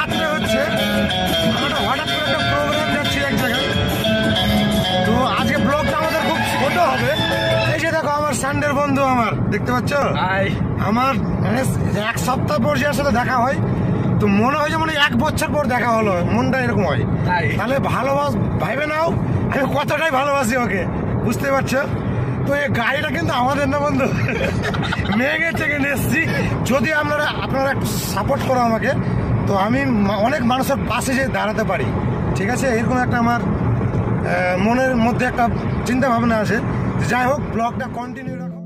রাত্রে হচ্ছে আমরা হঠাৎ করে একটা প্রোগ্রাম যাচ্ছি এক জায়গায়। তো আজকে ব্লগটা আমাদের খুব ছোট হবে। এই যে দেখো আমার সানডের বন্ধু আমার দেখতে পাচ্ছ? আমার মানে এক সপ্তাহ পর যার সাথে দেখা হয় তো মনে হয় যে মানে এক বছর পর দেখা হলো মনটা এরকম হয়। তাহলে ভালোবাস ভাইবে নাও আমি কতটাই ভালোবাসি ওকে বুঝতে পারছ? তো এই গাড়িটা কিন্তু আমাদের না বন্ধু। মেয়ে গেছে কিন্তু এসছি। যদি আপনারা আপনারা একটু সাপোর্ট করো আমাকে। তো আমি অনেক মানুষের পাশে যে দাঁড়াতে পারি। ঠিক আছে? এরকম একটা আমার মনের মধ্যে একটা চিন্তা ভাবনা আছে। যাই হোক, ব্লগটা কন্টিনিউ রাখো।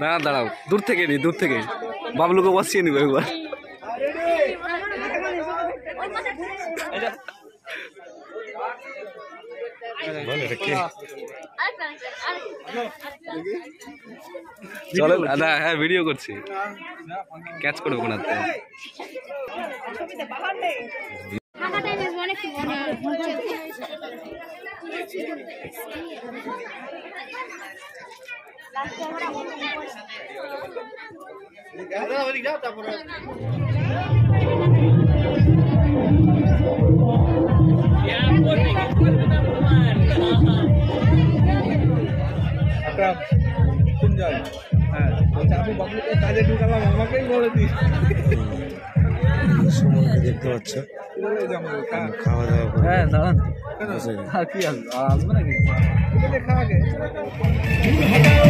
দাঁড়াও দাঁড়াও দূর থেকে নি দূর থেকে। বাবলুকে বসিয়ে নিবে একবার। চলেন না হ্যাঁ ভিডিও করছি। ক্যাচ করব কোন টাইমে অনেক মনে দেখতে পাচ্ছ খাওয়া দাওয়া করে হ্যাঁ দাঁড়ান। আর কি আসবে? আসবে নাকি?